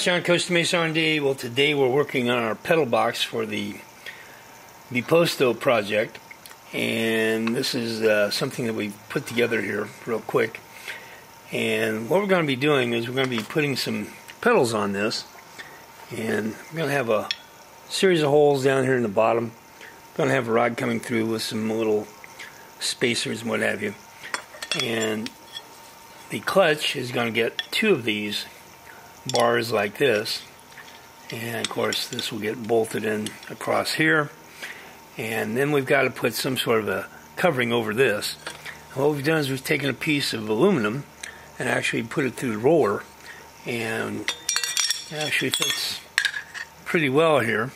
it's John Costa Mesa R&D. Well, today we're working on our pedal box for the Biposto project, and this is uh, something that we put together here real quick. And what we're going to be doing is we're going to be putting some pedals on this, and we're going to have a series of holes down here in the bottom. We're going to have a rod coming through with some little spacers and what have you. And the clutch is going to get two of these bars like this. And of course this will get bolted in across here. And then we've got to put some sort of a covering over this. And what we've done is we've taken a piece of aluminum and actually put it through the roller. And actually fits pretty well here.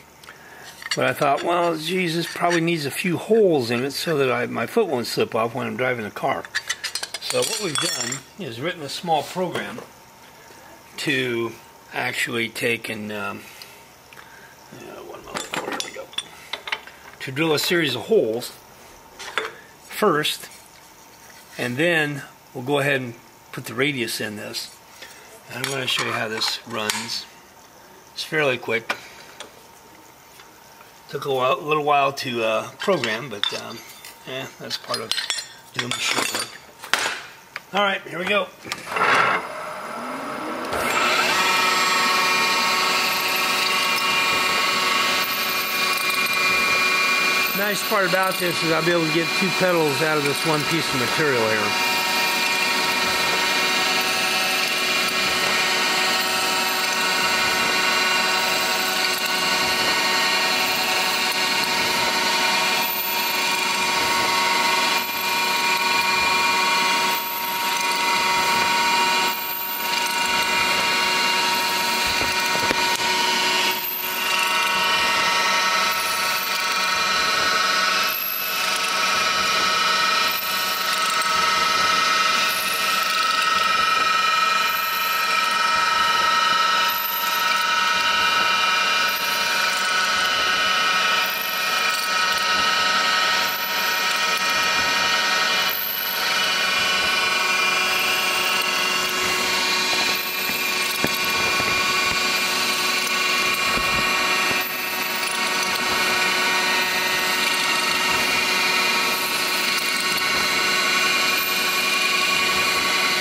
But I thought well Jesus probably needs a few holes in it so that I, my foot won't slip off when I'm driving the car. So what we've done is written a small program to actually take and um, go, to drill a series of holes first, and then we'll go ahead and put the radius in this. And I'm going to show you how this runs. It's fairly quick. Took a, while, a little while to uh, program, but um, yeah, that's part of doing machine work. All right, here we go. Nice part about this is I'll be able to get two pedals out of this one piece of material here.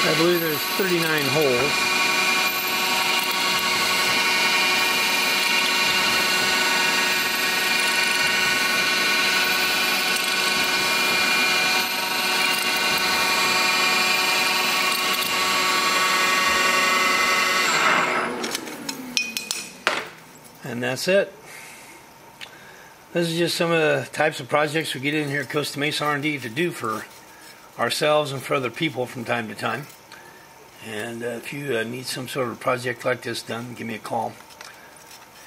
I believe there's 39 holes. And that's it. This is just some of the types of projects we get in here at Costa Mesa R&D to do for ourselves and for other people from time to time. And uh, if you uh, need some sort of project like this done, give me a call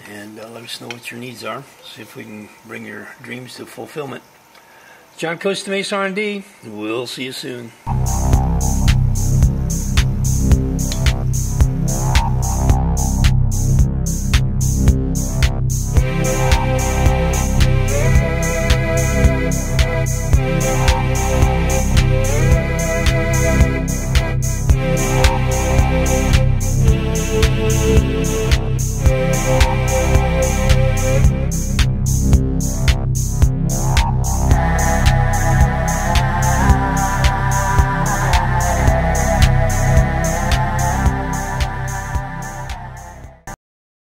and uh, let us know what your needs are. See if we can bring your dreams to fulfillment. John Costa Mesa R&D. We'll see you soon. Yeah.